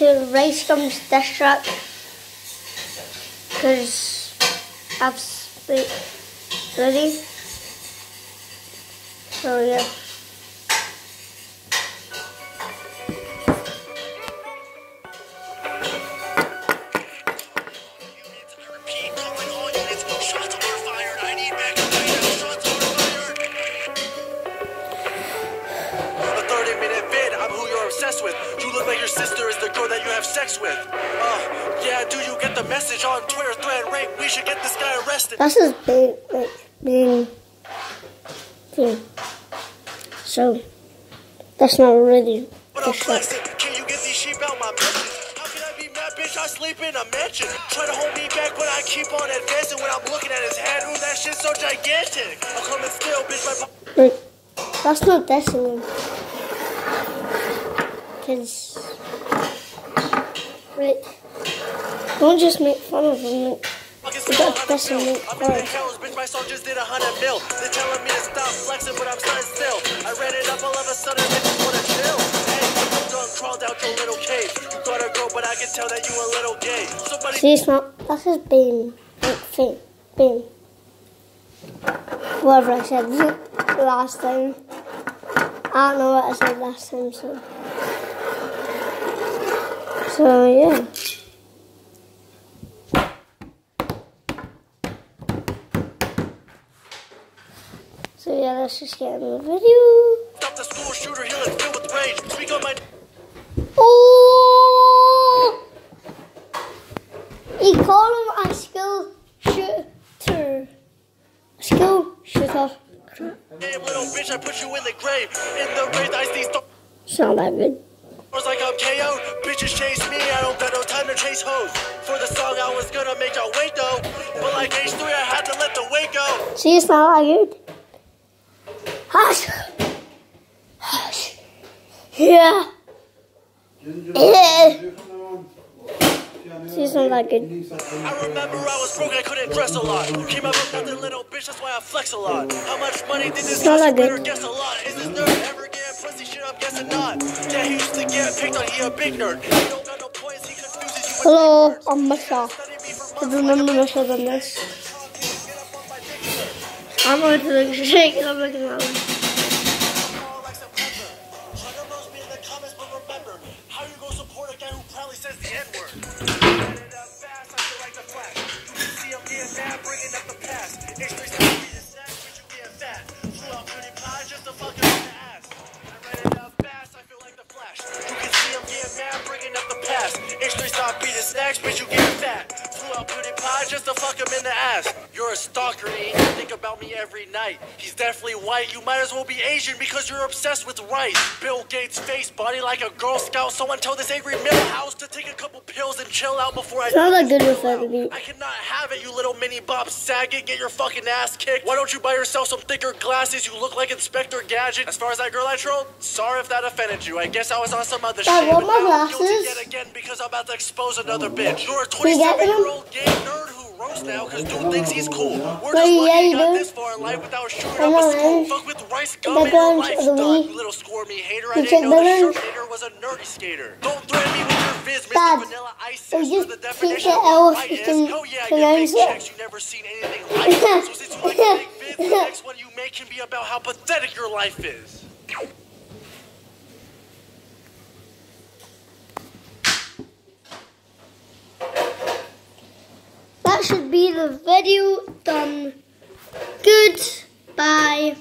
to Rice Gum's diss track because ready. So oh, yeah. Uh, yeah, do you get the message on Twitter thread rape? We should get this guy arrested. This is being like being thing. So that's not really But I'm shit. Can you get these sheep out my mansion? How can I be mad, bitch? I sleep in a mansion. Try to hold me back, but I keep on advancing. When I'm looking at his head, ooh, that shit's so gigantic. I'm coming still, bitch. My that's not dissing him. Cause like don't just make fun of him. You got I'm in in the I'm in the hills, bitch. My just did a hundred mil. They're telling me to stop flexing, but I'm starting still. I ran it up all of a sudden, bitches wanna chill. Hey, you done crawled out your little cave. You gotta go, but I can tell that you a little gay. Somebody see, it's not. That's is being like thing, being whatever I said last time. I don't know what I said last time, so so yeah. So yeah, let's just get into the video. stop the school shooter. He looks filled with rage. Speak on my. Oh! He called him a school shooter. School shooter. Damn little bitch, I put you in the grave. In the race, I see It's not that good. Like I'm KO. Bitches chase me, I don't got no time to chase hoes. For the song, I was gonna make y'all wait though. But like H3, I had to let the weight go. See, it's not good. Hush! Hush! Yeah! Yeah! See, it's not that good. I remember I was broke, I couldn't dress a lot. Came up with nothing, little bitch, that's why I flex a lot. How much money did this It's that good. better guess a lot? Is this nerd ever getting shit? I'm guessing not. Yeah, he used to get picked on, he a big nerd. He don't got no points, he confuses you Hello. I'm Misha. Studied I months, remember like a Misha than this. I'm going to the shake. I'm looking at him. How you gonna support a guy who proudly says the N-word? H3 stop beating snacks, bitch, you get fat. Flew out cutie pie just to fuck him in the ass. You're a stalker, E. You think about me every night. He's definitely white. You might as well be Asian because you're obsessed with rice. Bill Gates' face, body like a Girl Scout. Someone tell this Avery Millhouse to take a couple pills and chill out before I. It's not good without the beat. I cannot have it, you little mini Bob Saget. Get your fucking ass kicked. Why don't you buy yourself some thicker glasses? You look like Inspector Gadget. As far as that girl I trolled, sorry if that offended you. I guess I was on some other shit. want my now I'm guilty glasses? yet again because I'm about to expose another bitch. You're a you get 27 them? year old gay nerd who roasts now because dude thinks he's cool. We're just yeah, lucky you got this far in life without shooting up a school. Fuck with rice gum and your done. You little me hater. I didn't know the shirt hater was a nerdy skater. Don't threaten me with viz, Mr. Dad, Vanilla Ice. You're just the definition of what if you is. can Oh yeah, I get pronounce big checks. You never seen anything like it. So since you like vids, the next one you make can be about how pathetic your life is. That should be the video done. Goodbye.